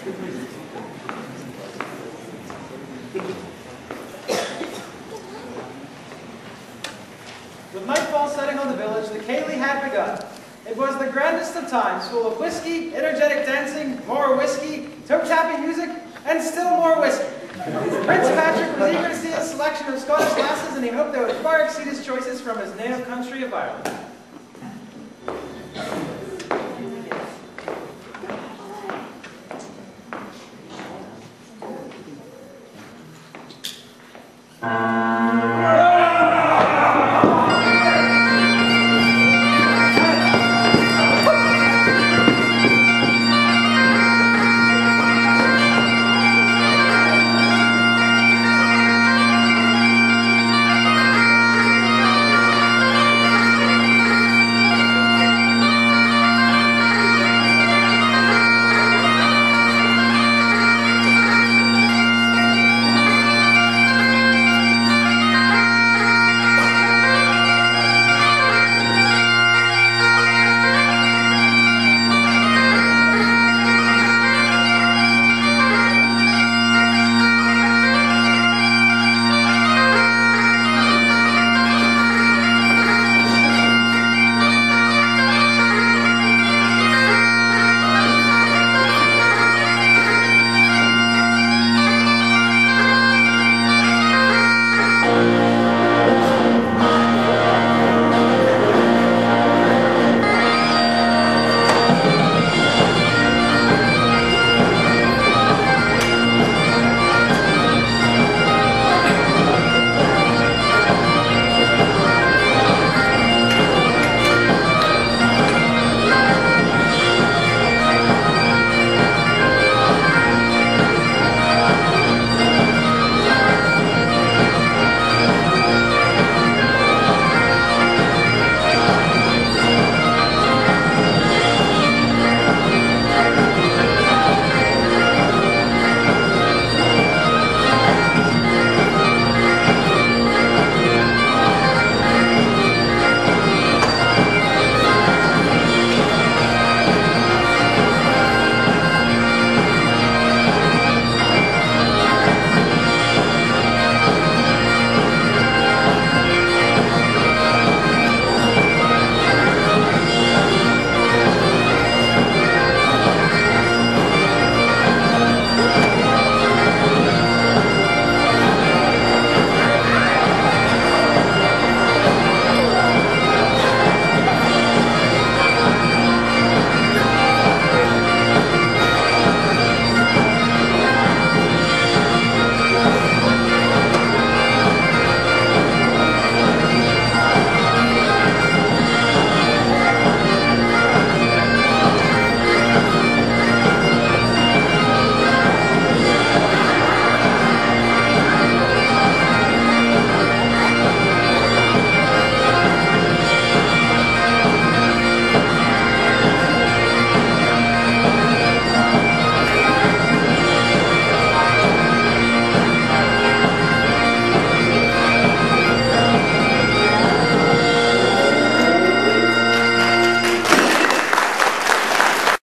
With nightfall setting on the village, the ceilidh had begun. It was the grandest of times, full of whiskey, energetic dancing, more whiskey, toe-tapping music, and still more whiskey. Prince Patrick was eager to see a selection of Scottish lasses, and he hoped they would far exceed his choices from his native country of Ireland. Uh...